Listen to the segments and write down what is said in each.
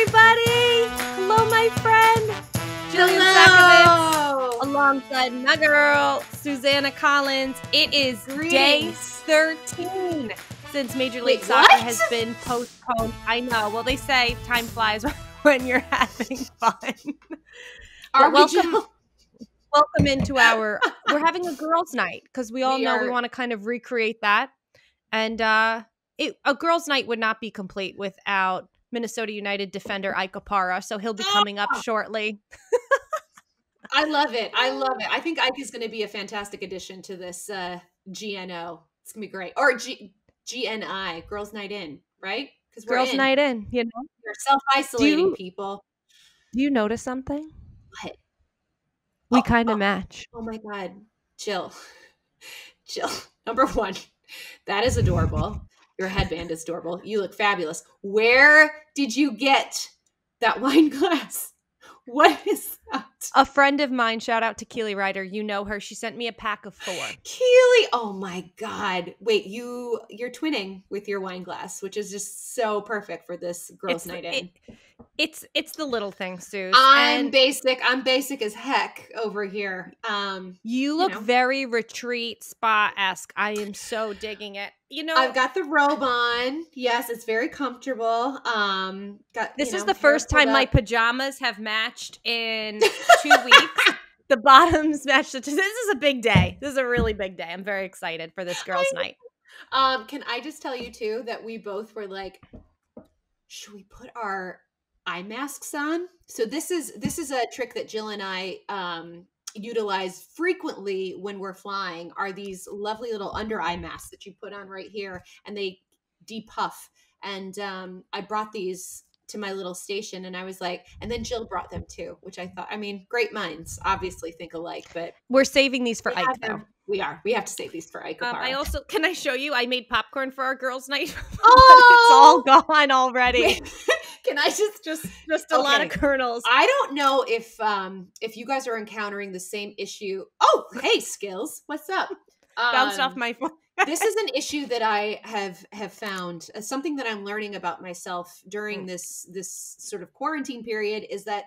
everybody. Hello, my friend. Jillian Sakovits alongside my girl, Susannah Collins. It is day 13 since Major League Wait, Soccer what? has been postponed. I know. Well, they say time flies when you're having fun. Are we welcome-? Welcome into our. We're having a girls' night because we all We know we want to kind of recreate that, and uh, it, a girls' night would not be complete without Minnesota United defender Ike Opara. So he'll be coming up Ah! shortly. I love it. I love it. I think Ike is going to be a fantastic addition to this uh, GNO. It's going to be great. Or G- GNI, Girls Night In, right? Because we're Girls' in. night in. You know. We're self isolating people. Do you notice something? What? We Oh, kind of oh. match. Oh my God. Jill. Jill. Number one, that is adorable. Your headband is adorable. You look fabulous. Where did you get that wine glass? What is that? A friend of mine, shout out to Keely Ryder. You know her. She sent me a pack of four. Keely, oh my god. Wait, you you're twinning with your wine glass, which is just so perfect for this girls' It's- night in. it- it's it's the little things, Sue. I'm and basic. I'm basic as heck over here. Um you look know. very retreat spa esque. I am so digging it. You know, I've got the robe on. Yes, it's very comfortable. Um got This is know, the first time my pajamas have matched in two weeks. The bottoms match The this is a big day. This is a really big day. I'm very excited for this girls' night. Um, can I just tell you too that we both were like, should we put our eye masks on? So this is this is a trick that Jill and I um utilize frequently when we're flying are these lovely little under eye masks that you put on right here and they depuff. And um I brought these to my little station and I was like, and then Jill brought them too, which I thought, I mean, great minds obviously think alike, but We're saving these for Ike though. them- We are. We have to save these for Ike. Um, I also can I show you? I made popcorn for our girls' night. Oh! it's all gone already. Can I just just Just a lot of kernels. I don't know if um if you guys are encountering the same issue. Oh, hey skills. What's up? Bounced off Um, my phone. this is an issue that I have have found uh, something that I'm learning about myself during Mm. this this sort of quarantine period is that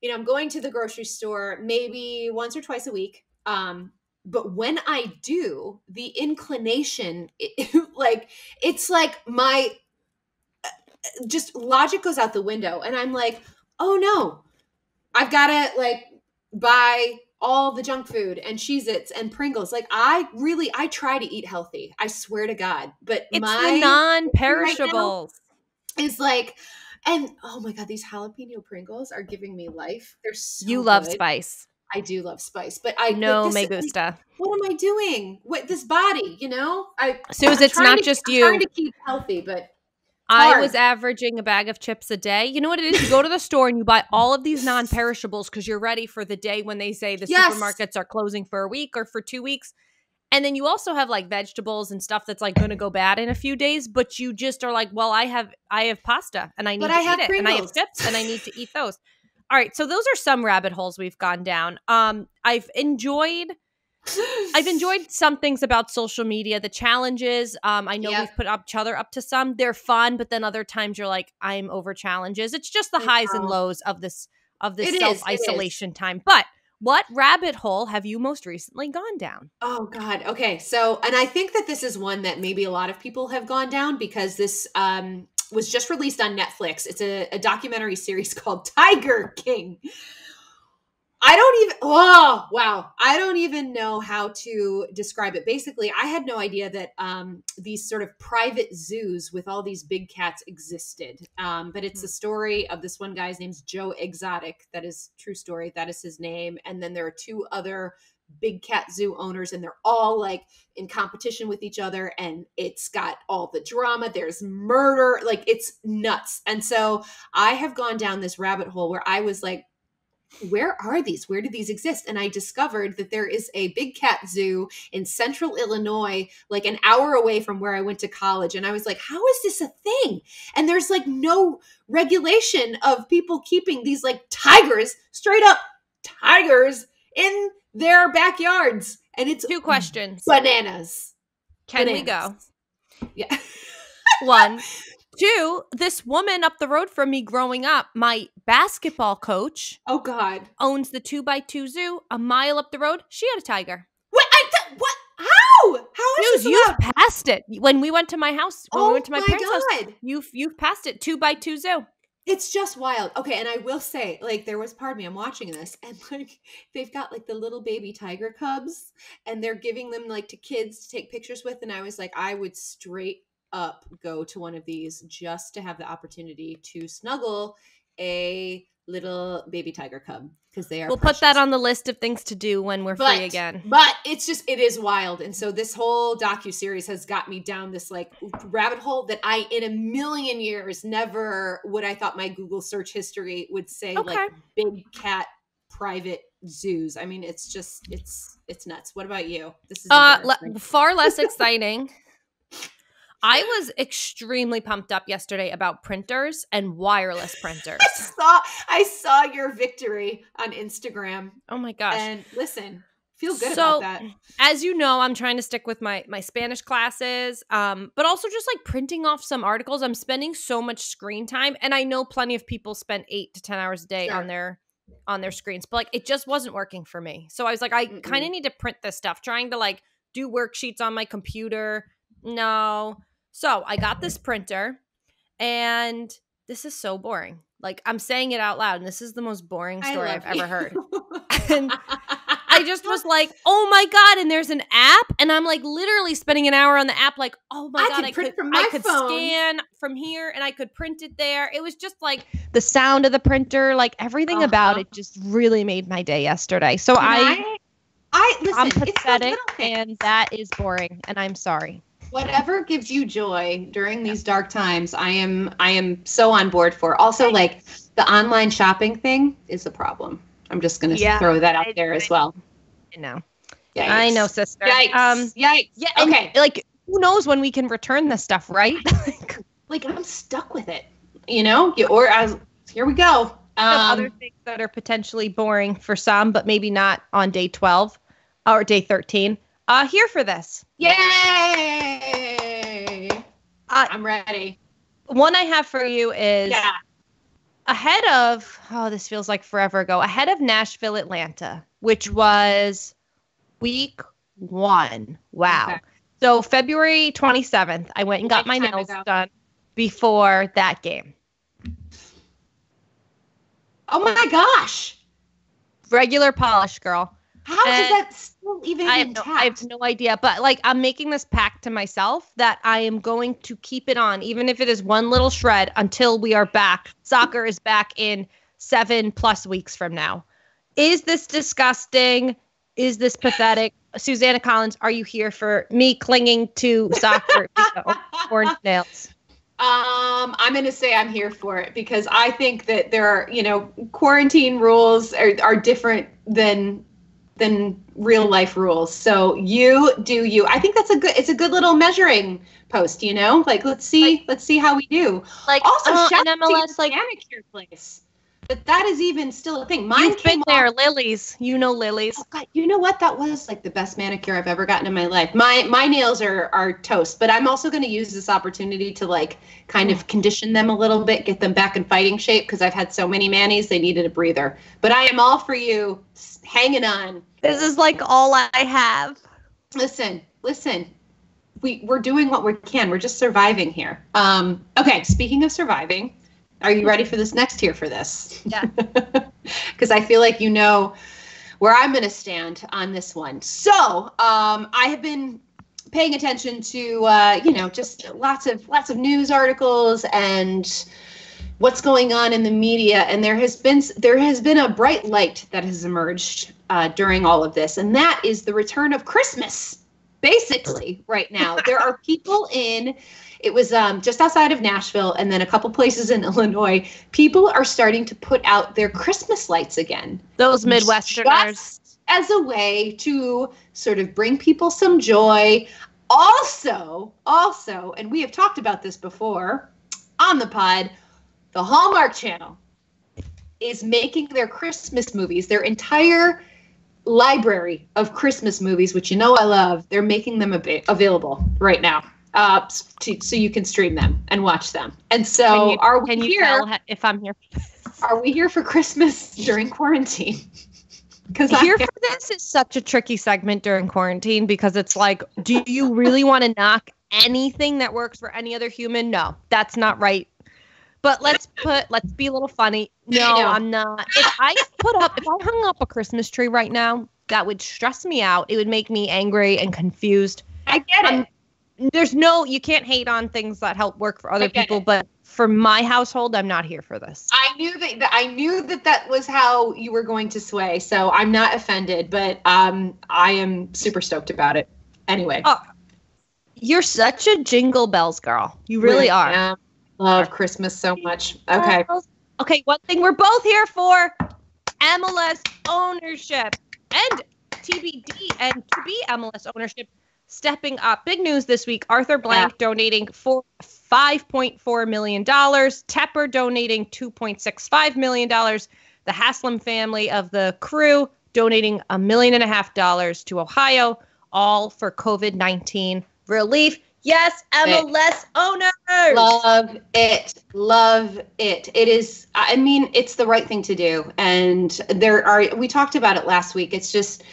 you know, I'm going to the grocery store maybe once or twice a week. Um but when I do, the inclination like it's like my uh, just logic goes out the window and I'm like, "Oh no. I've got to like buy all the junk food and Cheez-Its and Pringles. Like I really I try to eat healthy. I swear to God. But It's my the non-perishables. is like and oh my god, these jalapeno Pringles are giving me life. They're so you love good. spice. I do love spice, but I No me gusta. What am I doing with this body? You know, I I'm it's not just I'm you. Trying to keep healthy, but I hard. was averaging a bag of chips a day. You know what it is? You go to the store and you buy all of these non-perishables because you're ready for the day when they say the Yes. supermarkets are closing for a week or for two weeks. And then you also have like vegetables and stuff that's like going to go bad in a few days, but you just are like, well, I have I have pasta and I need But to I eat have it, and I have chips and I need to eat those. All right, so those are some rabbit holes we've gone down. Um, I've enjoyed I've enjoyed some things about social media. The challenges, um, I know Yep. we've put up each other up to some. They're fun, but then other times you're like, I'm over challenges. It's just the I highs and lows of this of this self isolation time. But what rabbit hole have you most recently gone down? Oh God. Okay. So, and I think that this is one that maybe a lot of people have gone down because this um, was just released on Netflix. It's a, a documentary series called Tiger King. I don't even. Oh wow! I don't even know how to describe it. Basically, I had no idea that um, these sort of private zoos with all these big cats existed. Um, but it's the story of this one guy's name's Joe Exotic. That is true story. That is his name. And then there are two other big cat zoo owners and they're all like in competition with each other and it's got all the drama there's murder like it's nuts. And so i have gone down this rabbit hole where i was like where are these? Where do these exist? And i discovered that there is a big cat zoo in central illinois like an hour away from where i went to college and i was like how is this a thing? And there's like no regulation of people keeping these like tigers straight up tigers in their backyards and it's Two questions. bananas Can we go? Yeah One. Two, this woman up the road from me growing up, my basketball coach Oh God. owns the two by two zoo a mile up the road. She had a tiger. What? I th- what? How? How is News, this you've passed it when we went to my house. When Oh we went to my, oh, my parents' house, God. you've you've passed it. Two by two zoo. It's just wild. Okay, and I will say, like, there was part of me, I'm watching this, and like, they've got like the little baby tiger cubs, and they're giving them like to kids to take pictures with. And I was like, I would straight up go to one of these just to have the opportunity to snuggle a little baby tiger cub because they are. We'll put that on the list of things to do when we're But- free again. But it's just it is wild, and so this whole docu series has got me down this like rabbit hole that I, in a million years, never would I thought my Google search history would say like big cat private zoos. I mean, it's just it's it's nuts. What about you? This is Uh, le- far less exciting. I was extremely pumped up yesterday about printers and wireless printers. I saw I saw your victory on Instagram, Oh my gosh. and listen, feel good So, about that. as you know, I'm trying to stick with my my Spanish classes, um, but also just like printing off some articles. I'm spending so much screen time, and I know plenty of people spend eight to ten hours a day Sure. on their on their screens, but like it just wasn't working for me. So I was like, I kind of need to print this stuff. Trying to like do worksheets on my computer, no. So I got this printer, and this is so boring. Like I'm saying it out loud, and this is the most boring story I've ever heard. And I just was like, oh my god! And there's an app, and I'm like literally spending an hour on the app. Like, oh my I god, could I could, from I could phone. scan from here, and I could print it there. It was just like the sound of the printer, like everything about Uh-huh. it, just really made my day yesterday. So Can I, I listen. I'm pathetic, and that is boring, and I'm sorry. Whatever gives you joy during these dark times i am i am so on board for. Also like the online shopping thing is a problem. I'm just gonna Yeah, throw that out I- there as well. I know, Yikes. I know, sister. yikes. Um, yikes. yeah, and, okay. like who knows when we can return this stuff, right? like, like i'm stuck with it you know? You, or as here we go. Um, other things that are potentially boring for some, but maybe not on day 12 or day 13. Uh, here for this. yay Uh, i'm ready one I have for you is yeah ahead of, oh, this feels like forever ago, ahead of Nashville, Atlanta, which was week one. Wow. Okay. So February 27th, I went and got my nails ago. done before that game. oh my gosh Regular polish, girl. How is And that still even I have, no, I have no idea, but like I'm making this pact to myself that I am going to keep it on, even if it is one little shred, until we are back. Soccer is back in seven plus weeks from now. Is this disgusting? Is this pathetic? Susannah Collins, are you here for me clinging to soccer orange nails? Um, I'm going to say I'm here for it because I think that there are, you know, quarantine rules are, are different than than real life rules. So you do you. I think that's a good. It's a good little measuring post. You know, like let's see, let's see how we do. Like Also, uh, shout an out to your MLS, like manicure place. But that is even still a thing. Mine you've been off- there, Lily's. You know Lily's. Oh, God, you know what? That was like the best manicure I've ever gotten in my life. My my nails are are toast, but I'm also going to use this opportunity to like kind of condition them a little bit, get them back in fighting shape because I've had so many manis they needed a breather. But I am all for you, hanging on. This is like all I have. Listen, listen. We we're doing what we can. We're just surviving here. Um. Okay. Speaking of surviving, are you ready for this next tier for this? Yeah. Because I feel like you know where I'm going to stand on this one. So um, I have been paying attention to uh, you know just lots of lots of news articles and what's going on in the media and there has been there has been a bright light that has emerged uh, during all of this and that is the return of christmas basically right now there are people in it was um, just outside of nashville and then a couple places in illinois people are starting to put out their christmas lights again Those Midwesterners. as a way to sort of bring people some joy. Also, also, and we have talked about this before on the pod, the Hallmark Channel is making their Christmas movies, their entire library of Christmas movies, which you know I love, they're making them ab- available right now. uh, to, so you can stream them and watch them. And so, you, are we can you here? tell if I'm here? Are we here for Christmas during quarantine? Because here for this is such a tricky segment during quarantine because it's like, do you really want to knock anything that works for any other human? No, that's not right. But let's put let's be a little funny. No, I'm not. If I put up if I hung up a Christmas tree right now, that would stress me out. It would make me angry and confused. I get it. I'm, there's no you can't hate on things that help work for other people, it. but for my household, I'm not here for this. I knew that, that, I knew that that was how you were going to sway, so I'm not offended, but um, I am super stoked about it. Anyway, oh, you're such a jingle bells girl. You really, really are. Am. Love Christmas so much. Okay. Okay, one thing we're both here for MLS ownership and TBD and to be MLS ownership stepping up. Big news this week Arthur Blank yeah. donating for $5.4 million, Tepper donating $2.65 million, the Haslam family of the crew donating a million and a half dollars to Ohio, all for COVID 19 relief. Yes, MLS owners. Love it. Love it. It is, I mean, it's the right thing to do. And there are, we talked about it last week. It's just,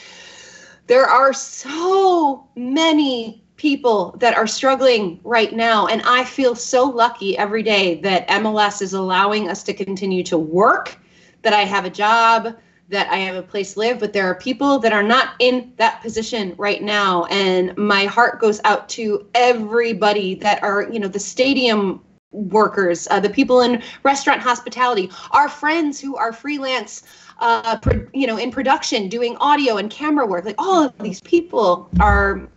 there are so many people that are struggling right now. And I feel so lucky every day that MLS is allowing us to continue to work, that I have a job, that I have a place to live, but there are people that are not in that position right now. And my heart goes out to everybody that are, you know, the stadium workers, uh, the people in restaurant hospitality, our friends who are freelance, uh, pro- you know, in production, doing audio and camera work. Like all of these people are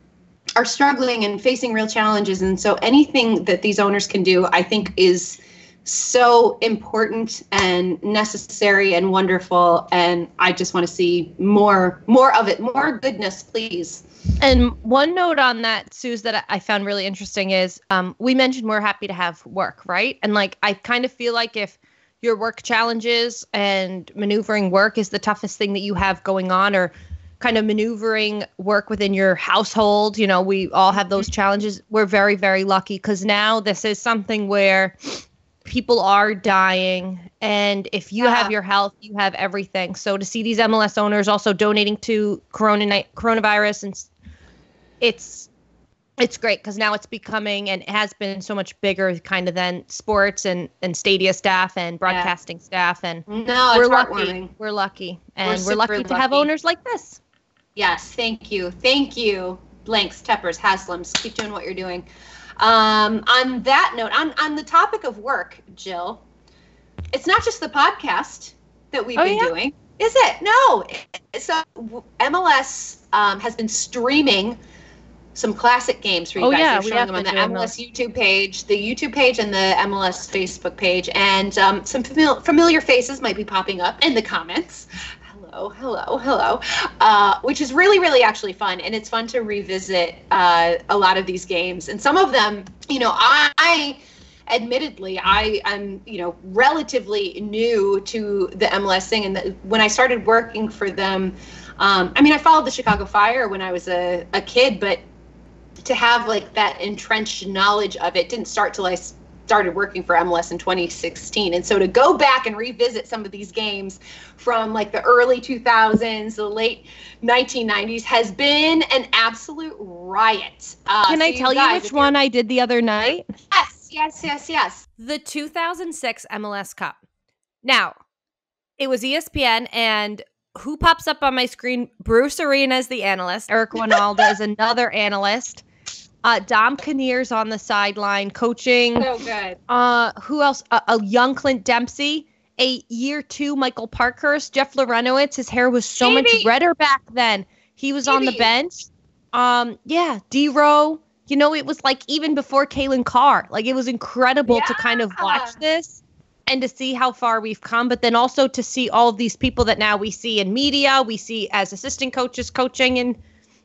are struggling and facing real challenges. And so anything that these owners can do, I think, is so important and necessary and wonderful and i just want to see more more of it more goodness please and one note on that suze that i found really interesting is um, we mentioned we're happy to have work right and like i kind of feel like if your work challenges and maneuvering work is the toughest thing that you have going on or kind of maneuvering work within your household you know we all have those mm-hmm. challenges we're very very lucky because now this is something where people are dying and if you yeah. have your health you have everything. So to see these mls owners also donating to corona coronavirus and it's it's great because now it's becoming and it has been so much bigger kind of than sports and and stadia staff and broadcasting yeah. staff and no we're lucky. we're lucky and we're, we're lucky, lucky to have owners like this. Yes thank you. Thank you blanks teppers haslams keep doing what you're doing um, on that note, on, on the topic of work, Jill, it's not just the podcast that we've oh, been yeah? doing, is it? No. So MLS um, has been streaming some classic games for you oh, guys. Yeah, They're showing them on the MLS those. YouTube page, the YouTube page, and the MLS Facebook page, and um, some famil- familiar faces might be popping up in the comments hello, hello, hello, uh, which is really, really actually fun. And it's fun to revisit uh, a lot of these games. And some of them, you know, I, I admittedly i am you know relatively new to the mls thing and the, when i started working for them um, i mean i followed the chicago fire when i was a, a kid but to have like that entrenched knowledge of it didn't start till i started working for MLS in 2016. And so to go back and revisit some of these games from like the early 2000s, the late 1990s has been an absolute riot. Uh, Can so I tell you, guys, you which one I did the other night? Yes, yes, yes, yes. The 2006 MLS Cup. Now, it was ESPN and who pops up on my screen? Bruce Arena is the analyst. Eric Wynalda is another analyst. Uh, Dom Kinnear's on the sideline coaching. So good. Uh, who else? Uh, a young Clint Dempsey. A year two Michael Parkhurst. Jeff Larentowicz. His hair was so much redder back then. He was on the bench. Um, yeah, DeRo. You know, it was like even before Calen Carr. Like it was incredible yeah. to kind of watch this and to see how far we've come, but then also to see all of these people that now we see in media, we see as assistant coaches coaching and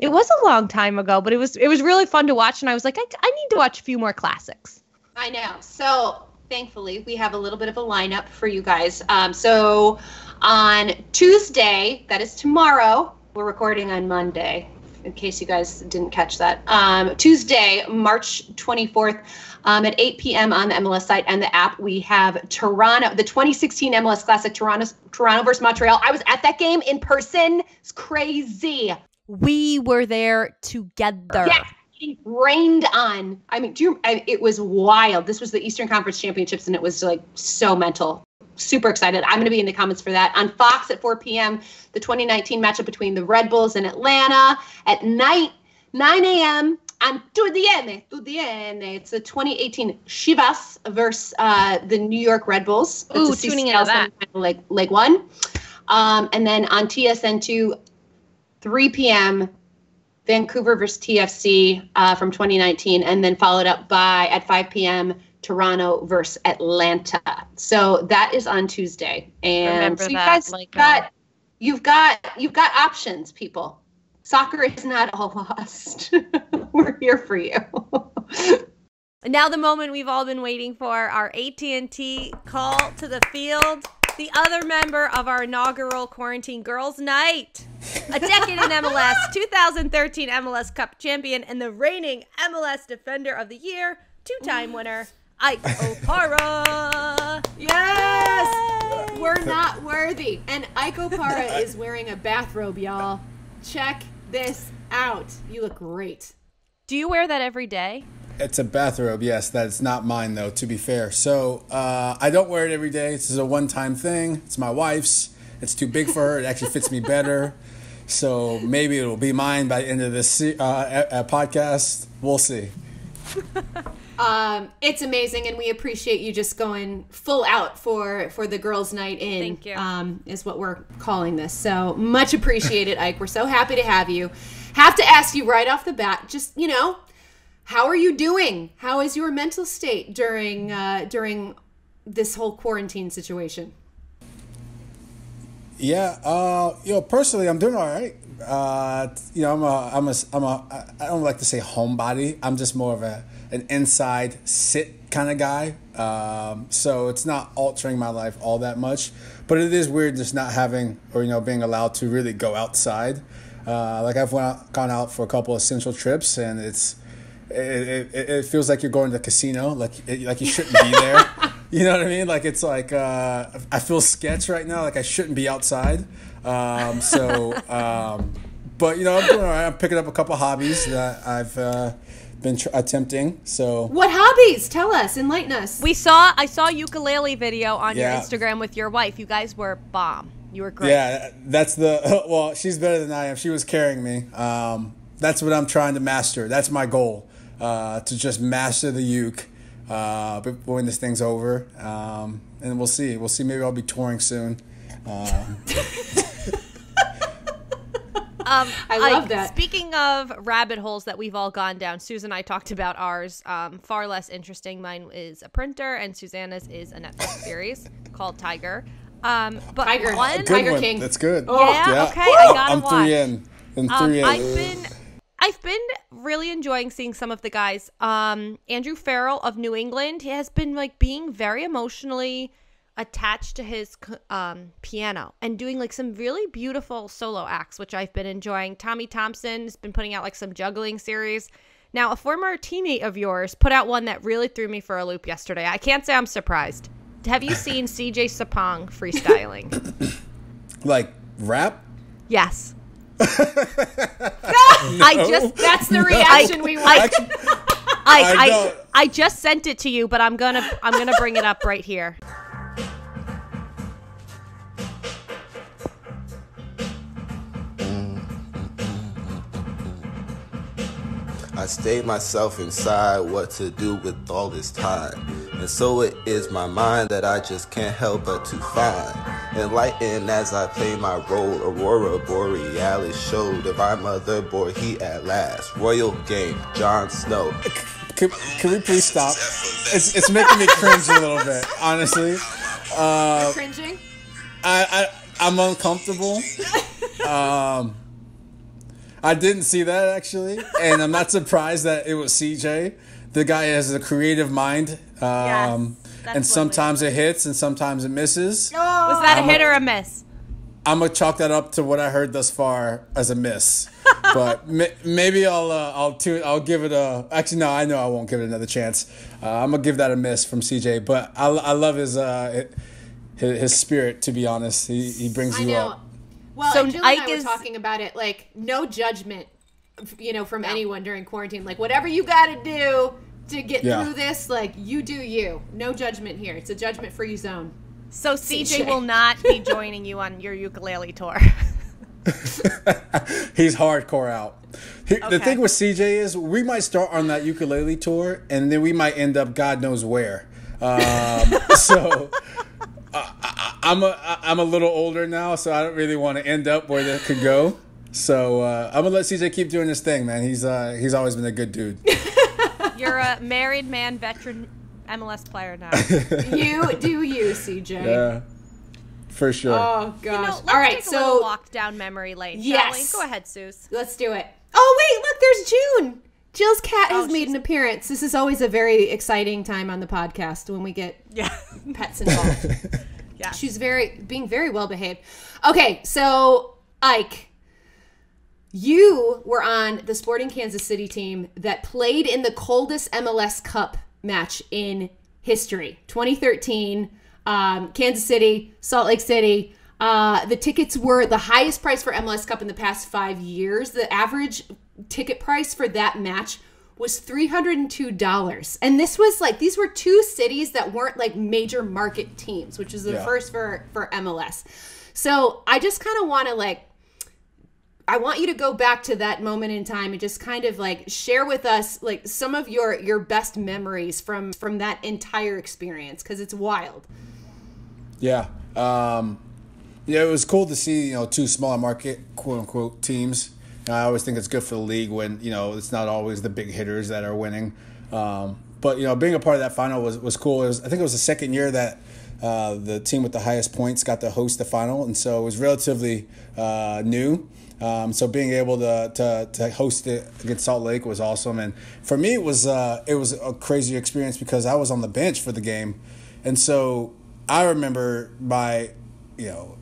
it was a long time ago, but it was it was really fun to watch, and I was like, I, I need to watch a few more classics. I know. So thankfully, we have a little bit of a lineup for you guys. Um, so on Tuesday, that is tomorrow. We're recording on Monday. in case you guys didn't catch that. Um, Tuesday, March 24th, um, at 8 p.m. on the MLS site and the app, we have Toronto, the 2016 MLS Classic, Toronto, Toronto versus Montreal. I was at that game in person. It's crazy. We were there together. Getting rained on. I mean, do you, I, it was wild. This was the Eastern Conference Championships, and it was like so mental. Super excited. I'm going to be in the comments for that. On Fox at 4 p.m., the 2019 matchup between the Red Bulls and Atlanta. At night, 9 a.m., on TUDN, TUDN. It's the 2018 Chivas versus uh, the New York Red Bulls. Ooh, tuning in that. Leg, leg one. Um, and then on TSN2, 3 p.m., Vancouver versus TFC uh, from 2019, and then followed up by at 5 p.m. Toronto versus Atlanta. So that is on Tuesday, and Remember so you that, guys like, got uh, you've got you've got options, people. Soccer is not all lost. We're here for you. Now the moment we've all been waiting for, our AT&T call to the field. The other member of our inaugural Quarantine Girls Night. A decade in MLS, 2013 MLS Cup champion, and the reigning MLS Defender of the Year, two-time winner, Ike Opara. yes, we're not worthy. And Ike Opara is wearing a bathrobe, y'all. Check this out. You look great. Do you wear that every day? It's a bathrobe, yes. That's not mine, though, to be fair. So uh, I don't wear it every day. This is a one time thing. It's my wife's. It's too big for her. It actually fits me better. So maybe it'll be mine by the end of this se- uh, uh, podcast. We'll see. Um, it's amazing, and we appreciate you just going full out for for the girls' night in. Thank you. Um, is what we're calling this. So much appreciated, Ike. We're so happy to have you. Have to ask you right off the bat, just you know, how are you doing? How is your mental state during uh, during this whole quarantine situation? Yeah, uh, you know, personally, I'm doing all right. Uh, you know, I'm a, I'm a, I'm a, I don't like to say homebody. I'm just more of a, an inside sit kind of guy. Um, so it's not altering my life all that much, but it is weird just not having or you know being allowed to really go outside. Uh, like I've went out, gone out for a couple of essential trips, and it's it, it, it feels like you're going to the casino, like like you shouldn't be there. you know what I mean? Like it's like uh, I feel sketch right now, like I shouldn't be outside. Um, so, um, but you know, I'm doing all right. I'm picking up a couple hobbies that I've uh, been tr- attempting. So What hobbies? Tell us. Enlighten us. We saw I saw a ukulele video on Yeah. your Instagram with your wife. You guys were bomb. You were great. yeah, that's the well. She's better than I am. She was carrying me. Um, that's what I'm trying to master. That's my goal uh, to just master the uke uh, be- when this thing's over. Um, and we'll see. We'll see. Maybe I'll be touring soon. Um, Um, I love that. Speaking of rabbit holes that we've all gone down, Susan and I talked about ours. Um, far less interesting. Mine is a printer, and Susannah's is a Netflix series called Tiger. Um, but Tiger. one, good Tiger one. King. That's good. Yeah, okay, I gotta I'm watch. three in. I'm um, three in. I've been, I've been really enjoying seeing some of the guys. Um, Andrew Farrell of New England, he has been like being very emotionally attached to his um, piano and doing like some really beautiful solo acts, which I've been enjoying. Tommy Thompson has been putting out like some juggling series. Now, a former teammate of yours put out one that really threw me for a loop yesterday. I can't say I'm surprised. Have you seen CJ Sapong freestyling? like rap. yes. I just That's the reaction we want. I, I, I I, I just sent it to you, but I'm gonna I'm gonna bring it up right here. Mm, mm, mm, I stayed myself inside what to do with all this time. And so it is my mind that I just can't help but to find. Enlighten as I play my role. Aurora Borealis show. Divine Mother bore he at last. Royal game, Jon Snow. Can, can we please stop? It's, it's making me cringe a little bit, honestly. Cringing. I, I I'm uncomfortable. Um, I didn't see that actually, and I'm not surprised that it was CJ. The guy has a creative mind, um, that's and sometimes it hits and sometimes it misses. Was that a I'm a- hit or a miss? I'm gonna chalk that up to what I heard thus far as a miss. but may, maybe I'll uh, I'll tune, I'll give it a. Actually, no, I know I won't give it another chance. Uh, I'm gonna give that a miss from CJ. But I, I love his uh his, his spirit. To be honest, he he brings I you know. up. Well, So and Jill Ike and I were talking about it, like no judgment, you know, from anyone during quarantine. Like whatever you got to do to get Yeah. through this, like you do you. No judgment here. It's a judgment-free zone. So CJ, CJ. will not be joining you on your ukulele tour. He's hardcore out. He, The thing with CJ is we might start on that ukulele tour and then we might end up God knows where. Um, so uh, I, I'm a I- I'm a little older now, so I don't really want to end up where that could go. So uh, I'm gonna let CJ keep doing his thing, man. He's uh, he's always been a good dude. You're a married man, veteran MLS player now. You do you, CJ. Yeah, for sure. Oh gosh. You know, let's All right, take so walk down memory lane. shall Yes. we? Go ahead, Suze. let's do it. Oh wait, look, there's June. Jill's cat has Oh, made an appearance. This is always a very exciting time on the podcast when we get Yeah. pets involved. yeah. She's very being very well behaved. Okay, so Ike, you were on the Sporting Kansas City team that played in the coldest MLS Cup match in history, 2013. Um, Kansas City, Salt Lake City. Uh, the tickets were the highest price for MLS Cup in the past five years. The average ticket price for that match was $302. And this was like, these were two cities that weren't like major market teams, which is the Yeah. first for, for MLS. So I just kind of want to like, I want you to go back to that moment in time and just kind of like share with us like some of your your best memories from from that entire experience because it's wild. Yeah. Um, yeah, it was cool to see, you know, two smaller market, quote unquote, teams. I always think it's good for the league when, you know, it's not always the big hitters that are winning. Um, but, you know, being a part of that final was, was cool. Was, I think it was the second year that uh, the team with the highest points got to host the final. And so it was relatively uh, new. Um, so being able to, to, to host it against Salt Lake was awesome. And for me, it was, uh, it was a crazy experience because I was on the bench for the game. And so I remember my, you know,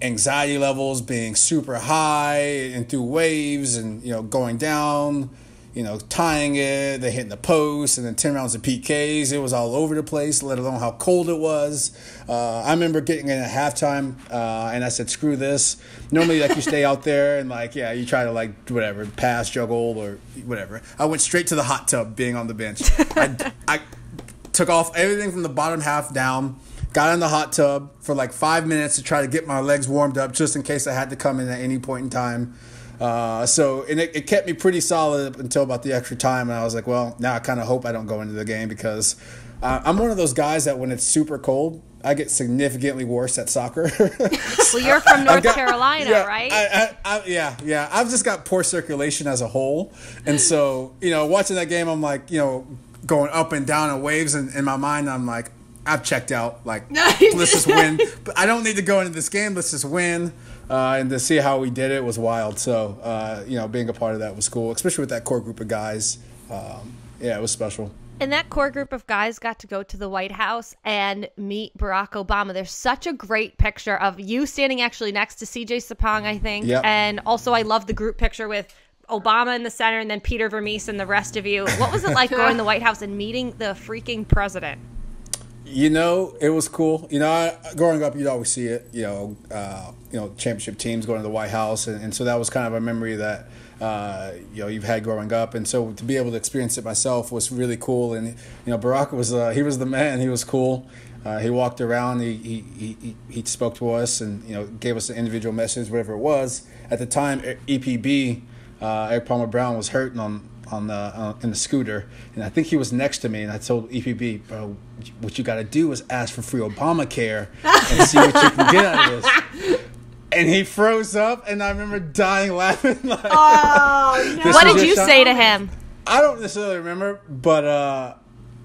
anxiety levels being super high and through waves and, you know, going down, you know, tying it, they hitting the post, and then 10 rounds of PKs. It was all over the place, let alone how cold it was. Uh, I remember getting in at halftime, uh, and I said, screw this. Normally, like, you stay out there and, like, yeah, you try to, like, whatever, pass, juggle, or whatever. I went straight to the hot tub being on the bench. I, I took off everything from the bottom half down, got in the hot tub for like five minutes to try to get my legs warmed up just in case I had to come in at any point in time. Uh, so and it, it kept me pretty solid until about the extra time, and I was like, well, now I kind of hope I don't go into the game because uh, I'm one of those guys that when it's super cold, I get significantly worse at soccer. Well, you're from North got- Carolina, yeah, right? I, I, I, yeah, yeah. I've just got poor circulation as a whole, and so you know, watching that game, I'm like, you know, going up and down in waves, and in my mind, I'm like, I've checked out. Like, let's just win. But I don't need to go into this game. Let's just win. Uh, and to see how we did it was wild. So, uh, you know, being a part of that was cool, especially with that core group of guys. Um, yeah, it was special. And that core group of guys got to go to the White House and meet Barack Obama. There's such a great picture of you standing actually next to CJ Sapong, I think. Yep. And also, I love the group picture with Obama in the center and then Peter Vermes and the rest of you. What was it like going to the White House and meeting the freaking president? You know, it was cool. You know, I, growing up, you'd always see it. You know, uh, you know, championship teams going to the White House, and, and so that was kind of a memory that uh, you know you've had growing up, and so to be able to experience it myself was really cool. And you know, Barack was uh, he was the man. He was cool. Uh, he walked around. He, he, he, he spoke to us, and you know, gave us an individual message, whatever it was. At the time, EPB, uh, Erik Palmer-Brown was hurting on on the uh, in the scooter, and I think he was next to me, and I told EPB, bro, what you got to do is ask for free Obamacare and see what you can get out of this. And he froze up, and I remember dying laughing. Like, Oh This What is did you shot? say to him? I don't necessarily remember, but uh,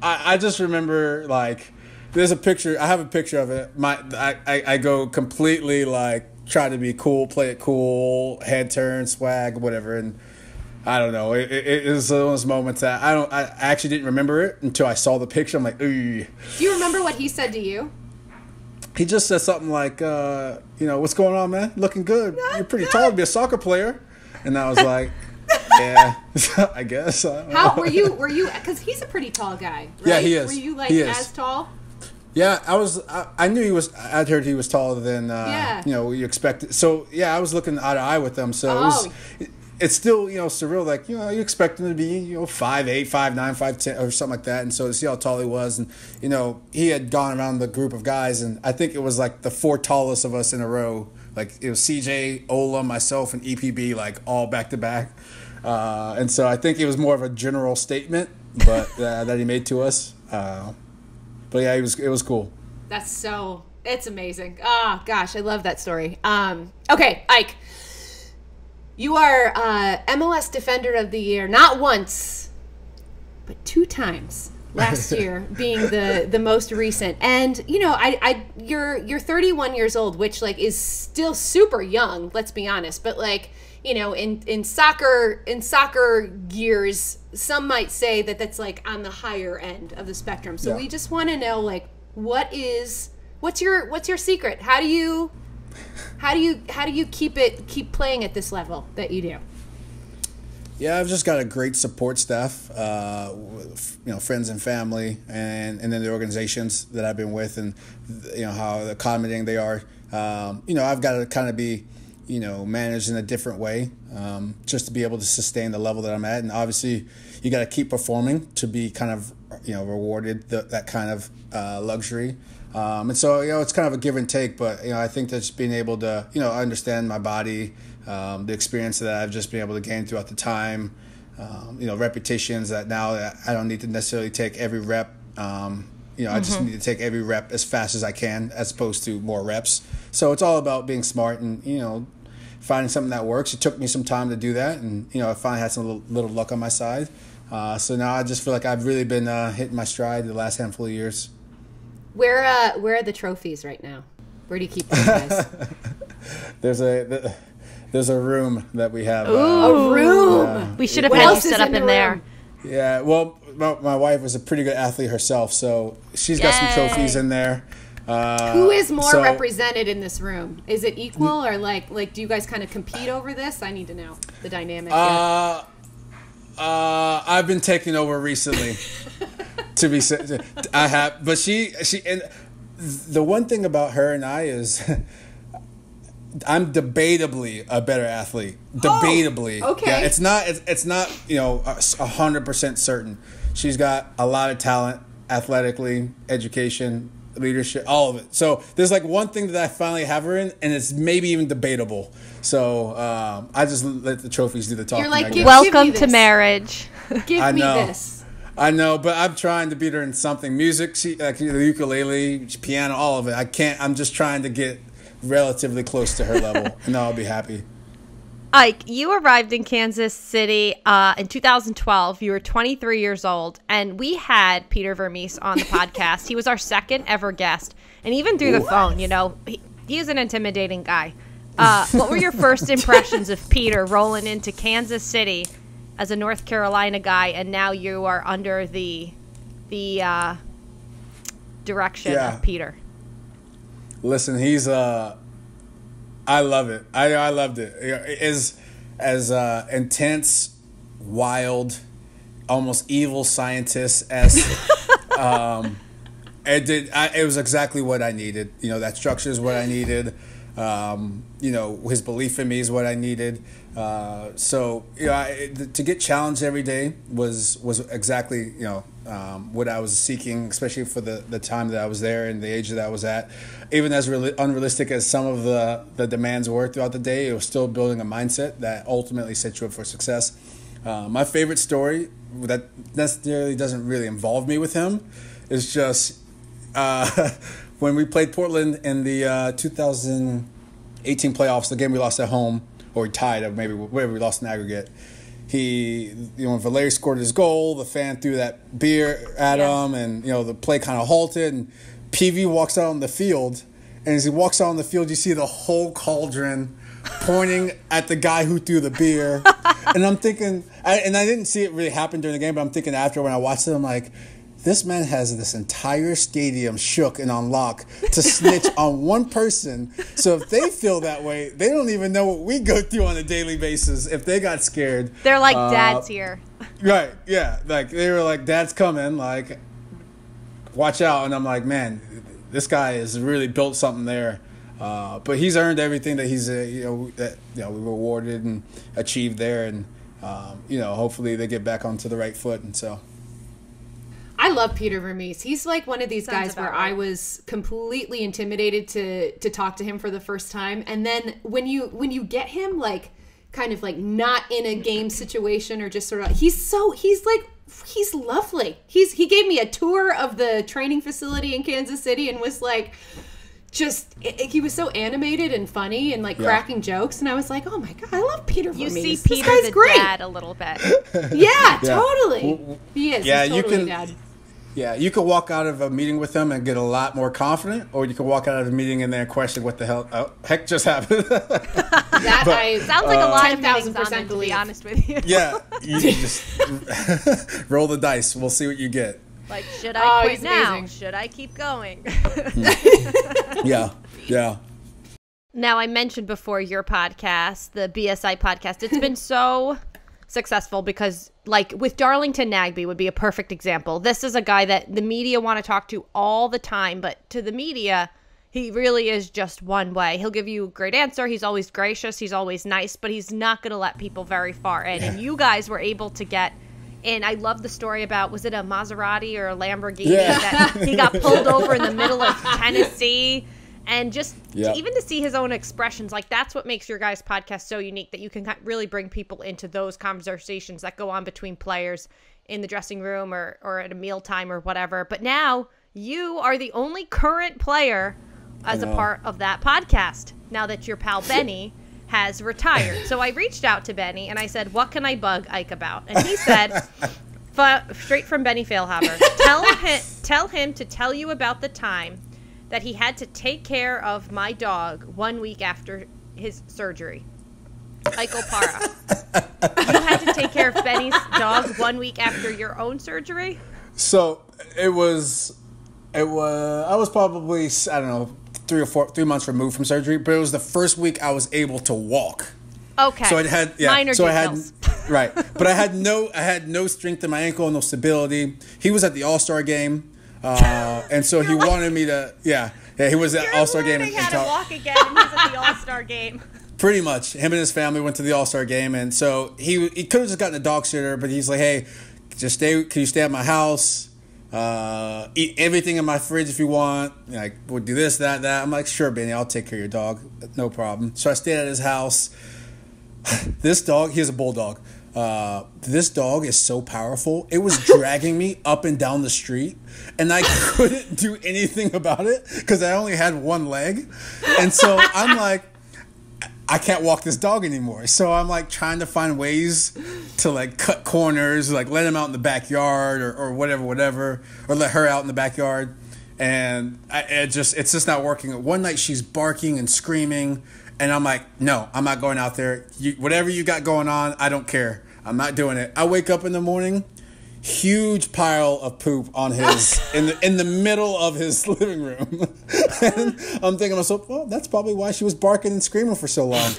I, I just remember like there's a picture. I have a picture of it. My I, I, I go completely like try to be cool, play it cool, head turn, swag, whatever, and I don't know. It, it, it was one of those moments that I don't. I actually didn't remember it until I saw the picture. I'm like, ooh. Do you remember what he said to you? he just said something like, uh, you know, what's going on, man? Looking good. You're pretty tall to be a soccer player. And I was like, yeah, I guess. I don't How know. were you? Were you? Because he's a pretty tall guy. Right? Yeah, he is. Were you like He is. as tall? Yeah, I was. I, I knew he was. I'd heard he was taller than uh, Yeah. you know you expected. So yeah, I was looking eye to eye with them. So it Oh. was. It's still you know surreal. Like you know you expect him to be you know five eight, five nine, five ten or something like that. And so to see how tall he was, and you know he had gone around the group of guys, and I think it was like the four tallest of us in a row. Like it was CJ, Ola, myself, and EPB, like all back to back. Uh, and so I think it was more of a general statement, but uh, that he made to us. Uh, but yeah, it was it was cool. That's so. It's amazing. Ah, gosh, I love that story. Um, okay, Ike, you are uh, MLS Defender of the Year not once, but two times last year, being the the most recent. And you know, I, I you're you're 31 years old, which like is still super young. Let's be honest, but like you know, in in soccer in soccer years, some might say that that's like on the higher end of the spectrum. So Yeah. we just want to know like what is what's your what's your secret? How do you how do you how do you keep it keep playing at this level that you do? Yeah, I've just got a great support staff, uh, you know, friends and family, and, and then the organizations that I've been with, and you know how accommodating they are. Um, you know, I've got to kind of be, you know, managed in a different way, um, just to be able to sustain the level that I'm at. And obviously, you got to keep performing to be kind of, you know, rewarded the, that kind of uh, luxury. Um, and so, you know, it's kind of a give and take, but you know, I think that just being able to, you know, understand my body, um, the experience that I've just been able to gain throughout the time, um, you know, repetitions that now I don't need to necessarily take every rep. Um, you know, I just need to take every rep as fast as I can, as opposed to more reps. So it's all about being smart and you know, finding something that works. It took me some time to do that, and you know, I finally had some little, little luck on my side. Uh, so now I just feel like I've really been uh, hitting my stride the last handful of years. Where uh where are the trophies right now? Where do you keep them guys? There's a th- there's a room that we have. Uh, A room. We should have What had you set up in in, the there. room? Yeah, well, my, my wife was a pretty good athlete herself, so she's got some trophies in there. Uh, Who is more so- represented in this room? Is it equal or like like do you guys kind of compete over this? I need to know the dynamic. here. Uh, uh, I've been taking over recently. to be, said. I have, but she, she, and the one thing about her and I is, I'm debatably a better athlete. Debatably, okay. Yeah, it's not, it's, it's not, you know, a hundred percent certain. She's got a lot of talent, athletically, education, leadership, all of it. So there's like one thing that I finally have her in, and it's maybe even debatable. So um, I just let the trophies do the talking. like, I give- guess. Welcome me to this. marriage. Give I me know. this. I know, but I'm trying to beat her in something. Music, she, like the ukulele, piano, all of it. I can't. I'm just trying to get relatively close to her level, and I'll be happy. Ike, you arrived in Kansas City uh, in 2012. You were 23 years old, and we had Peter Vermes on the podcast. he was our second ever guest, and even through the phone, you know, he, he is an intimidating guy. Uh, what were your first impressions of Peter rolling into Kansas City as a North Carolina guy, and now you are under the the uh, direction Yeah. of Peter? Listen, he's uh, I love it. I I loved it. It is as uh, intense, wild, almost evil scientist as. um, it did. I, it was exactly what I needed. You know, that structure is what I needed. Um, you know, his belief in me is what I needed. Uh, so you know, I, to get challenged every day was was exactly you know um, what I was seeking, especially for the, the time that I was there and the age that I was at. Even as reali- unrealistic as some of the, the demands were throughout the day, it was still building a mindset that ultimately set you up for success. Uh, my favorite story that necessarily doesn't really involve me with him is just uh, when we played Portland in the uh, 2018 playoffs, the game we lost at home, or tied, or maybe whatever we lost in aggregate. He, you know, when Valeri scored his goal, the fan threw that beer at Yes. him, and you know the play kind of halted. And PV walks out on the field, and as he walks out on the field, you see the whole cauldron pointing at the guy who threw the beer. and I'm thinking, I, and I didn't see it really happen during the game, but I'm thinking after when I watched it, I'm like, this man has this entire stadium shook and on lock to snitch on one person. So if they feel that way, they don't even know what we go through on a daily basis. If they got scared, They're like, Uh, Dad's here. Right. Yeah. Like they were like, "Dad's coming." Like, watch out. And I'm like, man, this guy has really built something there. Uh, but he's earned everything that he's, uh, you know, that you know we rewarded and achieved there, and um, you know, hopefully they get back onto the right foot. And so, I love Peter Vermes. He's like one of these Sounds guys where about I was completely intimidated to to talk to him for the first time, and then when you when you get him like kind of like not in a game situation or just sort of he's so he's like he's lovely. He's he gave me a tour of the training facility in Kansas City and was like just i- i- he was so animated and funny and like Yeah. cracking jokes and I was like, "Oh my god, I love Peter You Vermes. see This Peter guy's the great." dad a little bit. Yeah, Yeah. totally. W- w- He is. Yeah, he's you totally can- dad. Yeah, you could walk out of a meeting with them and get a lot more confident, or you could walk out of a meeting and then question what the hell oh, heck just happened. That I Sounds like a uh, lot of 10,000% meetings on them, to be honest with you. yeah, you just roll the dice. We'll see what you get. Like, should Oh, I quit now? amazing. Should I keep going? Mm. Yeah, yeah. now, I mentioned before your podcast, the BSI podcast. It's been so successful because, like, with Darlington Nagbe would be a perfect example. This is a guy that the media want to talk to all the time, but to the media, he really is just one way. He'll give you a great answer. He's always gracious. He's always nice, but he's not going to let people very far in. And you guys were able to get. And I love the story about was it a Maserati or a Lamborghini Yeah. that he got pulled over in the middle of Tennessee, and just Yeah. to, even to see his own expressions, like that's what makes your guys' podcast so unique that you can really bring people into those conversations that go on between players in the dressing room or or at a mealtime or whatever. But now you are the only current player as a part of that podcast. Now that your pal Benny has retired, so I reached out to Benny and I said, "What can I bug Ike about?" And he said. Straight from Benny Feilhaber. Tell him, tell him to tell you about the time that he had to take care of my dog one week after his surgery. Ike Opara. you had to take care of Benny's dog one week after your own surgery? So it was, it was. I was probably I don't know three or four three months removed from surgery, but it was the first week I was able to walk. Okay. So I had yeah. Minor so details. I had right, but I had no I had no strength in my ankle, no stability. He was at the All Star game, uh, and so he wanted me to yeah yeah he was at All Star game and, and how to walk again, and he's at the All Star game. pretty much. Him and his family went to the all-star game and so he he could have just gotten a dog sitter but he's like hey just stay can you stay at my house? Uh, eat everything in my fridge if you want. Like we'll do this that that. I'm like sure benny i'll take care of your dog. No problem. So i stayed at his house. This dog he has a bulldog uh, this dog is so powerful it was dragging me up and down the street and i couldn't do anything about it because i only had one leg and so i'm like I can't walk this dog anymore. So I'm like trying to find ways to like cut corners, like let him out in the backyard or, or whatever, whatever, or let her out in the backyard. And I, it just, it's just not working. One night she's barking and screaming, and I'm like, no, I'm not going out there. You, whatever you got going on, I don't care. I'm not doing it. I wake up in the morning, huge pile of poop on his in the in the middle of his living room. and I'm thinking to myself, well, that's probably why she was barking and screaming for so long.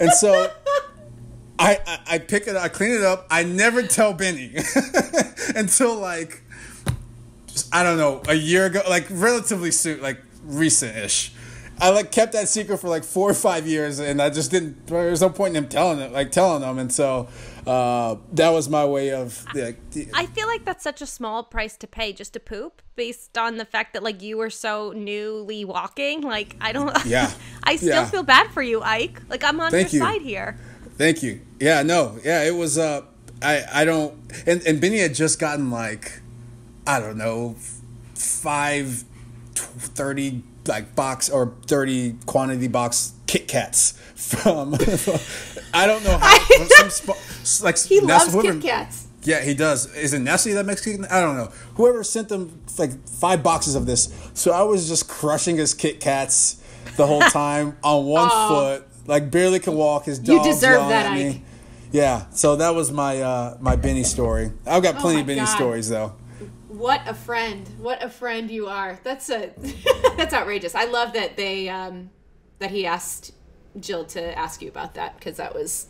and so I, I I pick it, I clean it up. I never tell Benny until like I don't know a year ago, like relatively soon, like recent-ish. I like kept that secret for like four or five years, and I just didn't. There was no point in him telling it, like telling them, and so uh, that was my way of like. I feel like that's such a small price to pay just to poop based on the fact that like you were so newly walking. Like I don't Yeah. I still Yeah. feel bad for you, Ike. Like I'm on Thank your you. side here. Thank you. Yeah, no, yeah, it was. Uh, I I don't. And and Benny had just gotten like, I don't know, five, tw- thirty like box or thirty quantity box Kit Kats from. I don't know how. from some sp- like He loves whoever- Kit Kats. Yeah, he does. Is it Nestle that makes Kit? I don't know. Whoever sent them like five boxes of this, so I was just crushing his Kit Kats the whole time on one foot, like barely can walk. His You deserve that, at me. Ike. Yeah, so that was my uh, my Benny story. I've got plenty my of Benny God. stories though. What a friend! What a friend you are. That's a that's outrageous. I love that they um, that he asked Jill to ask you about that because that was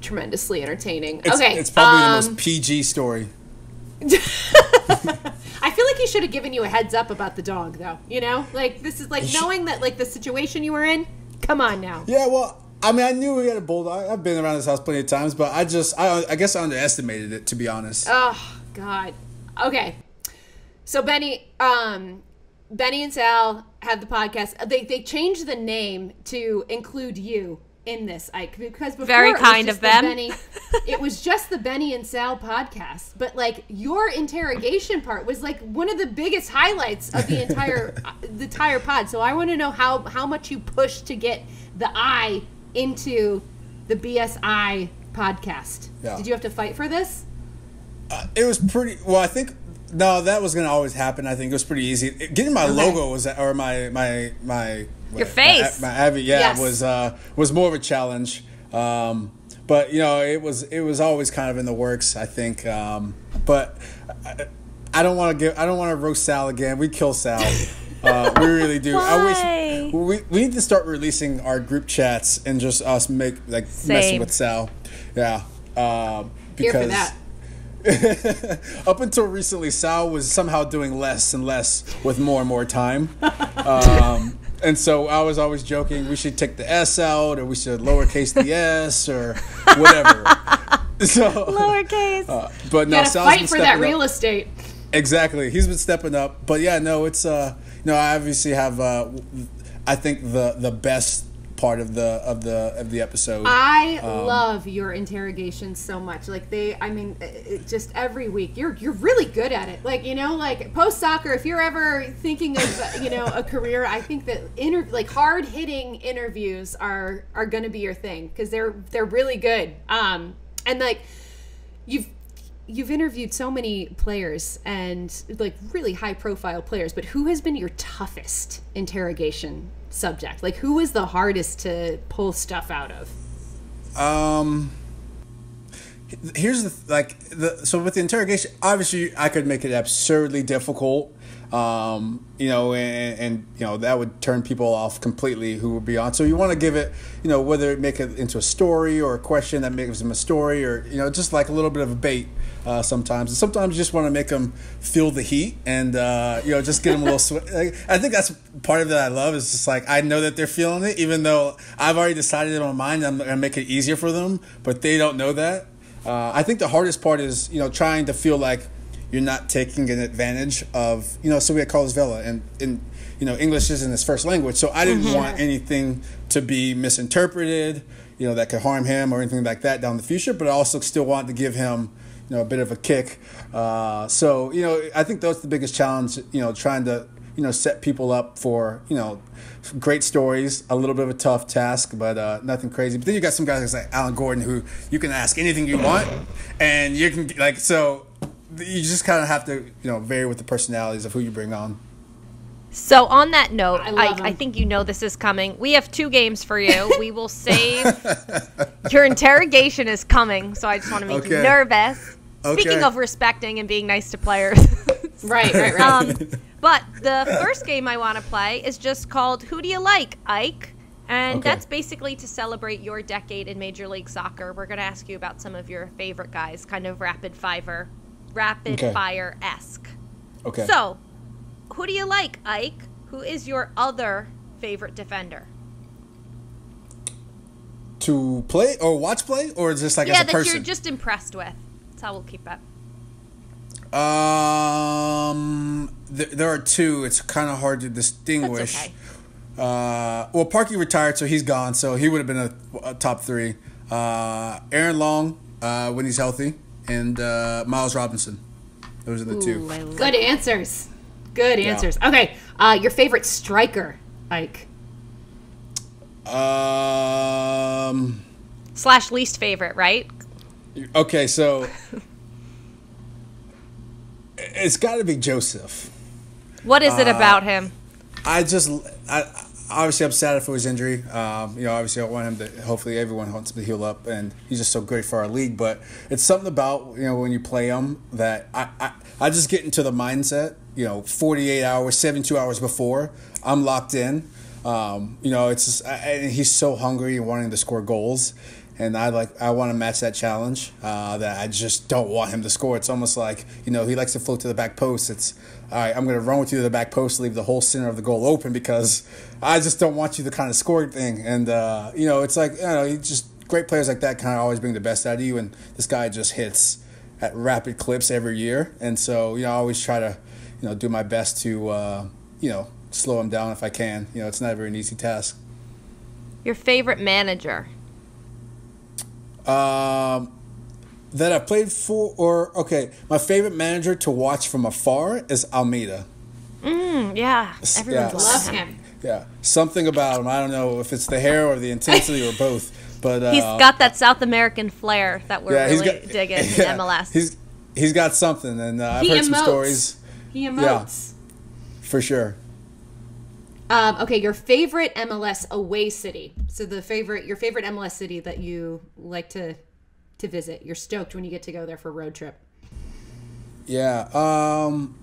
tremendously entertaining. It's, okay, it's probably um, the most PG story. I feel like he should have given you a heads up about the dog, though. You know, like this is like knowing that like the situation you were in. Come on now. Yeah, well, I mean, I knew we had a bulldog. I've been around this house plenty of times, but I just, I, I guess I underestimated it, to be honest. Oh God. Okay. So Benny, um, Benny and Sal have the podcast. They they changed the name to include you in this, Ike, because before Very it was kind just of the them. Benny, it was just the Benny and Sal podcast, but like your interrogation part was like one of the biggest highlights of the entire the entire pod. So I want to know how how much you pushed to get the I into the BSI podcast. Yeah. Did you have to fight for this? it was pretty, well, I think, no, that was going to always happen. I think it was pretty easy. Getting my logo was, or my, my, my, Your face. My, my Avi, yeah, Yes. was, uh, was more of a challenge. Um, but you know, it was, it was always kind of in the works, I think. Um, but I, I don't want to give, I don't want to roast Sal again. We kill Sal. Uh, we really do. I Why? wish we, we need to start releasing our group chats and just us make like messing with Sal. Yeah. Um, Here because for that. up until recently, Sal was somehow doing less and less with more and more time. Um, and so I was always joking we should take the S out or we should lowercase the S or whatever. So, Lowercase. uh, but no, gotta Sal's fight been for that real up. estate. Exactly, he's been stepping up. But yeah, no, it's uh, no, I obviously have uh, I think the the best part of the of the of the episode. I Um, love your interrogations so much. Like they, I mean, it, it just every week you're you're really good at it. Like you know, like post soccer. If you're ever thinking of you know a career, I think that inter like hard hitting interviews are are going to be your thing because they're they're really good. Um, and like you've you've interviewed so many players and like really high profile players but who has been your toughest interrogation subject like who was the hardest to pull stuff out of Um, here's the like the so with the interrogation, obviously I could make it absurdly difficult. Um, you know, and, and you know that would turn people off completely who would be on. So you want to give it, you know, whether it make it into a story or a question that makes them a story, or you know, just like a little bit of a bait. Uh, sometimes, and sometimes you just want to make them feel the heat, and uh, you know, just get them a little. sweat. like, I think that's part of that I love is just like I know that they're feeling it, even though I've already decided in my mind I'm gonna make it easier for them, but they don't know that. Uh, I think the hardest part is you know trying to feel like you're not taking an advantage of you know. So we had Carlos Vela, and and you know English isn't his first language, so I didn't want anything to be misinterpreted, you know, that could harm him or anything like that down the future. But I also still wanted to give him you know a bit of a kick. Uh, so you know I think that's the biggest challenge. You know, trying to you know set people up for you know great stories. A little bit of a tough task, but uh, nothing crazy. But then you got some guys like Alan Gordon who you can ask anything you want, and you can like so. You just kind of have to, you know, vary with the personalities of who you bring on. So on that note, I I, love I, 'em. think you know this is coming. We have two games for you. We will save your interrogation is coming, so I just want to make you Okay. nervous. Speaking Okay. of respecting and being nice to players. right right right um, but the first game I want to play is just called Who Do You Like, Ike? And Okay. that's basically to celebrate your decade in Major League Soccer. We're going to ask you about some of your favorite guys, kind of rapid fiver, rapid Okay. fire esque. Okay. So, who do you like, Ike? Who is your other favorite defender? to play or watch play or just like yeah, as a that person? you're just impressed with. That's how we'll keep it. Um, th- there are two. It's kind of hard to distinguish. That's okay. Uh, well, Parky retired, so he's gone. So he would have been a, a top three. Uh, Aaron Long uh, when he's healthy, and uh, Miles Robinson. Those are the two. Ooh, I like- good answers good answers okay uh your favorite striker ike Um. Slash least favorite, right? Okay, so it's got to be Josef. What is Uh, it about him? I just I obviously, I'm sad for his injury. Um, you know, obviously, I want him to. Hopefully, everyone wants him to heal up, and he's just so great for our league. But it's something about you know when you play him that I I, I just get into the mindset. You know, 48 hours, 72 hours before I'm locked in. Um, you know, it's just, and he's so hungry and wanting to score goals and I like I want to match that challenge. Uh, that I just don't want him to score. It's almost like you know he likes to float to the back post. It's all right. I'm going to run with you to the back post, leave the whole center of the goal open because I just don't want you to kind of score thing. And uh, you know it's like you know just great players like that kind of always bring the best out of you. And this guy just hits at rapid clips every year. And so you know I always try to you know do my best to uh, you know slow him down if I can. You know it's never an easy task. Your favorite manager? Um, that I played for, or okay, my favorite manager to watch from afar is Almeyda. Mm, yeah, everyone Yeah. loves him. him. Yeah, something about him. I don't know if it's the hair or the intensity or both, but uh, He's got that South American flair that we're yeah, really got- digging in yeah, MLS. He's he's got something, and uh, I've He heard some stories He emotes. for sure. Um, okay, your favorite MLS away city. So the favorite, your favorite MLS city that you like to to visit. You're stoked when you get to go there for a road trip. Yeah. Um.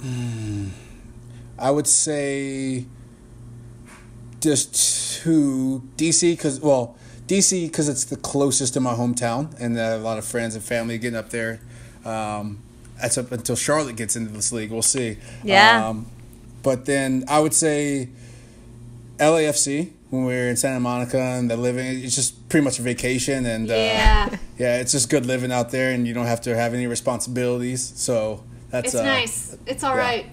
hmm, I would say just to DC because well DC because it's the closest to my hometown and I have a lot of friends and family getting up there. Um, that's up until Charlotte gets into this league. We'll see. Yeah. Um, but then I would say LAFC when we were in Santa Monica and the living. It's just pretty much a vacation and uh, Yeah. yeah, it's just good living out there, and you don't have to have any responsibilities. So that's It's uh, nice. It's all yeah. right.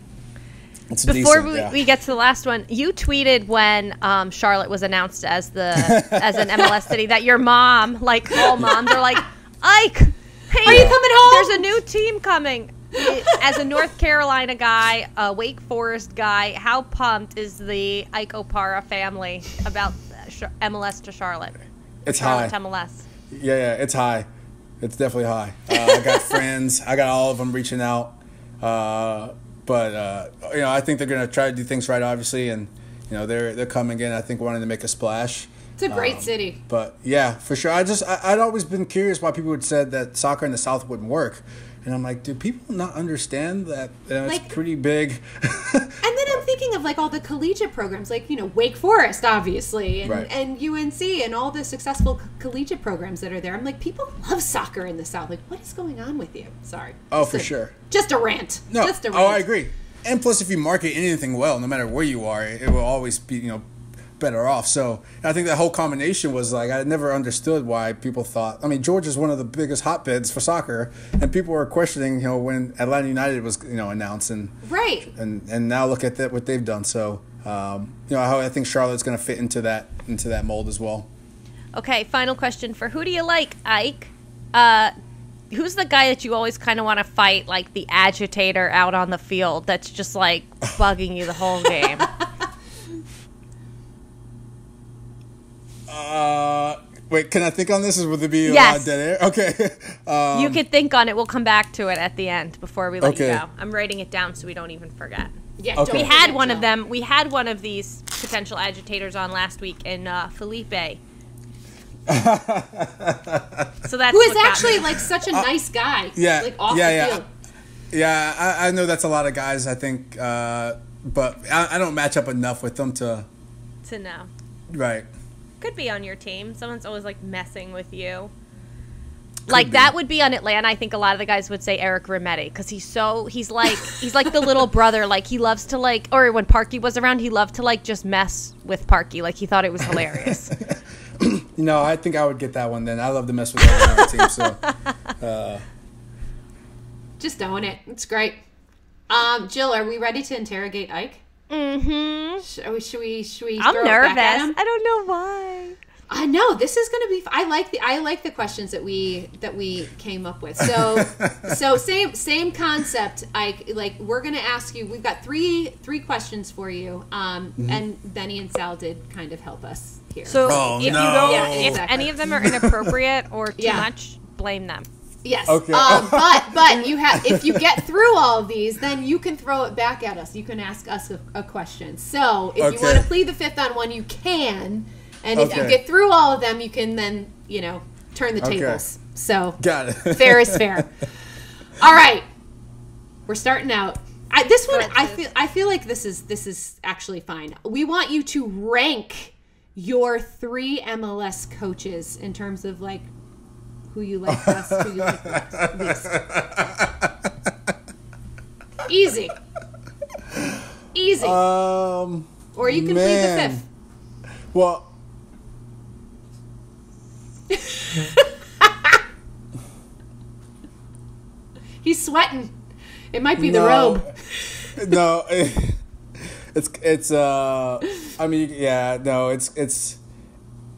It's Before decent, we, yeah. we get to the last one, you tweeted when um, Charlotte was announced as the as an MLS city that your mom, like all moms, are like, Ike, hey, Are you coming home? There's a new team coming. As a North Carolina guy, a Wake Forest guy, how pumped is the Ike Opara family about MLS to Charlotte? it's Charlotte high. to MLS. Yeah, yeah, it's high. It's definitely high. Uh, I got friends. I got all of them reaching out. Uh, but uh, you know, I think they're gonna try to do things right, obviously, and you know, they're they're coming in. I think wanting to make a splash. It's a great Um, city. But yeah, for sure. I just I, I'd always been curious why people had said that soccer in the South wouldn't work, and I'm like, do people not understand that uh, it's Like- pretty big? And then I'm thinking of like all the collegiate programs, like you know Wake Forest, obviously, and, Right. and UNC, and all the successful co- collegiate programs that are there. I'm like, people love soccer in the South. Like, what is going on with you? Sorry. Oh, Just for a- sure. Just a rant. No, Just a rant. oh, I agree. And plus, if you market anything well, no matter where you are, it will always be you know better off. So I think that whole combination was like I never understood why people thought. I mean, Georgia's one of the biggest hotbeds for soccer, and people were questioning you know when Atlanta United was you know announced and Right. and and now look at that what they've done. So um, you know I think Charlotte's going to fit into that into that mold as well. Okay, final question for who do you like, Ike? Uh, who's the guy that you always kind of want to fight, like the agitator out on the field that's just like bugging you the whole game? Uh, wait, can I think on this? Or would there be a Yes. lot of dead air? Okay. Um, you could think on it. We'll come back to it at the end before we let Okay. you go. I'm writing it down so we don't even forget. Yeah. Okay. We had one of them. We had one of these potential agitators on last week in uh, Felipe. so that's Who is actually like such a nice guy. Uh, yeah, Like off yeah, the yeah. field. Yeah, I, I know that's a lot of guys. I think, uh, but I, I don't match up enough with them to. to know. Right. Could be on your team. Someone's always like messing with you. like be. that would be on Atlanta. I think a lot of the guys would say Eric Remedi because he's so he's like he's like the little brother. Like he loves to like, or when Parky was around, he loved to like just mess with Parky. Like he thought it was hilarious. no, I think I would get that one. Then I love to mess with everyone on the team. So Just own it. It's great. Um, Jill, are we ready to interrogate Ike? Mm-hmm. Should we? Should we? Should we I'm throw it back at nervous. him? I don't know why. I know this is going to be. I like the. I like the questions that we that we came up with. So, so same same concept. I like. We're going to ask you. We've got three three questions for you. Um, and Benny and Sal did kind of help us here. So Oh, if you no. don't, Yeah, if any of them are inappropriate or too Yeah. much, blame them. Yes. Okay. Um, but but you have if you get through all of these, then you can throw it back at us. You can ask us a, a question. So if you want to plead the fifth on one, you can. And if you get through all of them, you can then you know turn the Okay. tables. So Got it. fair is fair. All right, we're starting out. I, this one, I feel, I feel like this is this is actually fine. We want you to rank your three MLS coaches in terms of like who you like best, who you like least. Easy, easy. Um. or you can plead the fifth. Well. He's sweating. It might be the robe. No, it's it's uh. I mean, yeah, no, it's it's.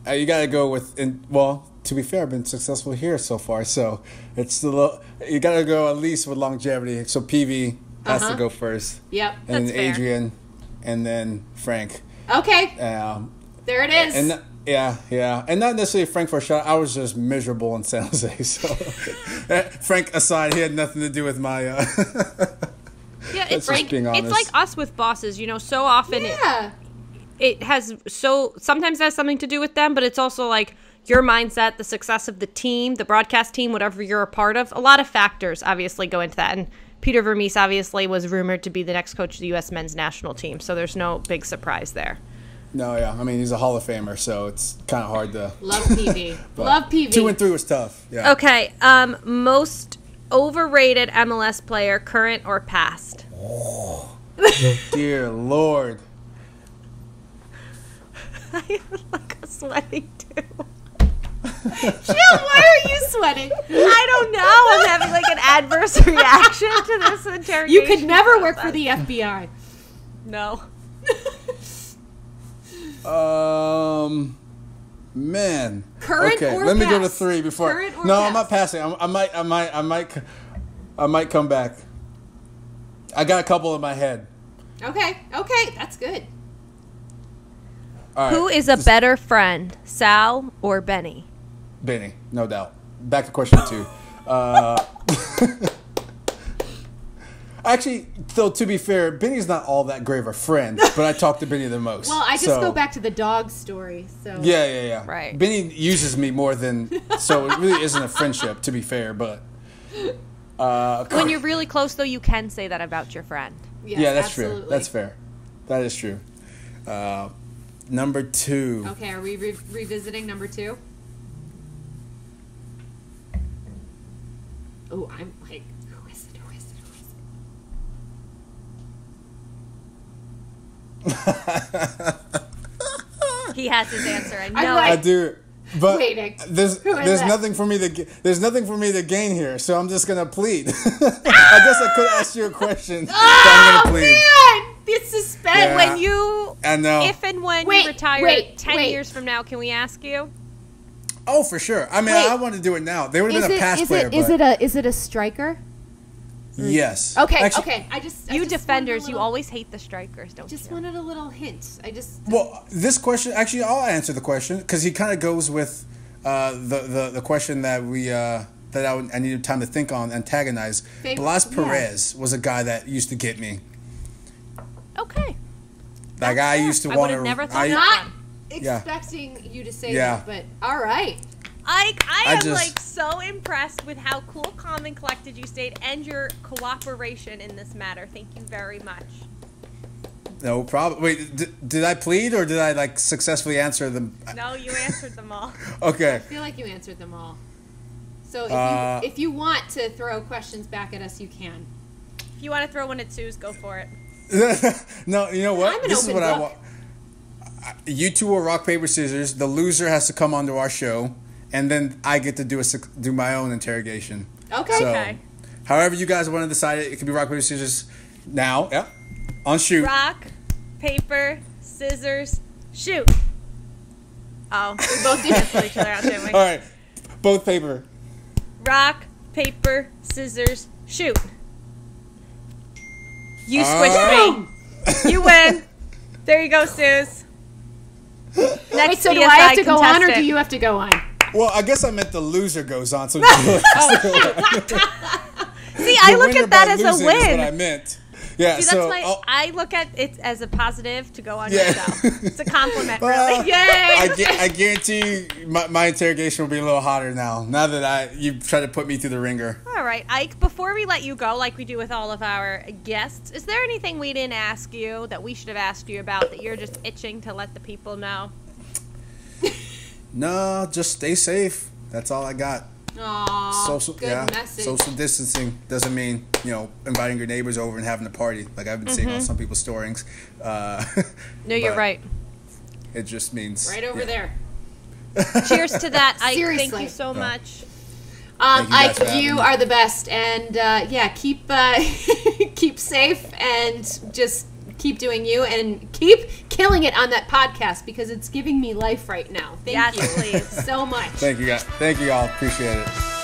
Uh, you gotta go with and well. To be fair, I've been successful here so far, so it's the lo- you gotta go at least with longevity. So PV has Uh-huh. to go first, Yep. and then That's fair. Adrian, and then Frank. Okay, Um, there it is. and yeah, yeah, and not necessarily Frank for a shot. I was just miserable in San Jose. So Frank aside, he had nothing to do with my. Uh, Yeah, it's like it's like us with bosses. You know, so often it, yeah. it has so sometimes it has something to do with them, but it's also like your mindset, the success of the team, the broadcast team, whatever you're a part of. A lot of factors obviously go into that. And Peter Vermes obviously was rumored to be the next coach of the U.S. men's national team, so there's no big surprise there. no, yeah, I mean he's a Hall of Famer, so it's kind of hard to. Love PV. Love PV. Two and three was tough. Yeah. Okay, um, most overrated MLS player, current or past? Oh, Dear Lord. I like a sweating too. Jill, why are you sweating? I don't know. I'm having like an adverse reaction to this interrogation. You could never work for the FBI. no. Um, man. Current okay, or let me go to three before. Current or no, I'm not passing. I'm, I might, I might, I might, c- I might come back. I got a couple in my head. Okay, okay, that's good. All right, Who is a better friend, Sal or Benny? Benny? No doubt. Back to question two. Uh, actually, though, to be fair, Benny's not all that great of a friend, but I talk to Benny the most. Well, I just So- go back to the dog story. So Yeah, yeah, yeah. Right. Benny uses me more than, so it really isn't a friendship, to be fair. But uh, When you're really close, though, you can say that about your friend. Yes, yeah, that's absolutely. true. That's fair. That is true. Uh, number two. Okay, are we re- revisiting number two? I'm like, who is it? Who is it? Who is it? He has his answer. I know. like- I do. But Waiting. there's there's that? nothing for me to there's nothing for me to gain here, so I'm just gonna plead. I guess I could ask you a question. but I'm Oh gonna plead. man, this suspense. Yeah. when you, I know. if and when Wait, you retire wait, 10 wait. years from now, can we ask you? Oh, for sure. I mean, Wait. I want to do it now. They would have Is been a it past is player, it is but it a is it a striker? yes. Okay, Actually- okay. I just I You just wanted a defenders, you always hate the strikers, don't just you? Just wanted a little hint. I just Well, this question actually, I'll answer the question because he kind of goes with uh, the, the the question that we uh, that I, I needed time to think on. Antagonize. Fav- Blas yeah. Perez was a guy that used to get me. Okay. That guy fair. used to I want would've to. never thought I, that. Yeah. expecting you to say Yeah. that, but all right. I, I, I am just- like so impressed with how cool, calm, and collected you stayed and your cooperation in this matter. Thank you very much. No problem. Wait, d- did I plead or did I like successfully answer them? No, you answered them all. Okay. I feel like you answered them all. So if Uh, you if you want to throw questions back at us, you can. If you want to throw one at Sue's, go for it. no, you know what? I'm an this is open what I book. want. You two will rock paper scissors. The loser has to come onto our show, and then I get to do a do my own interrogation. Okay. So, Okay. however you guys want to decide it, it could be rock paper scissors. Now, yeah, on shoot. Rock, paper, scissors, shoot. Oh, we both did cancel each other out, didn't we? All right, both paper. Rock, paper, scissors, shoot. You Oh. squished me. Oh! You win. There you go, Suze. Next Wait, so do I have to go on, or do you have to go on? Well, I guess I meant the loser goes on. So oh. See, I look at that as a Is what I win. meant. Yeah. See, that's so my. oh, I look at it as a positive to go on Yeah. yourself. It's a compliment, well, really. I, I guarantee you my, my interrogation will be a little hotter now. Now that I you try to put me through the ringer. All right, Ike. Before we let you go, like we do with all of our guests, is there anything we didn't ask you that we should have asked you about that you're just itching to let the people know? No, just stay safe. That's all I got. Aw, social good yeah message. social distancing doesn't mean you know inviting your neighbors over and having a party like i've been seeing Mm-hmm. on some people's stories uh, No, you're right. it just means right over yeah. there. Cheers to that, Ike. Thank you so much. Um, you Ike, you me. are the best, and uh, yeah, keep uh, keep safe and just keep doing you and keep killing it on that podcast because it's giving me life right now. Thank Yes, you please. so much. thank you guys thank you all appreciate it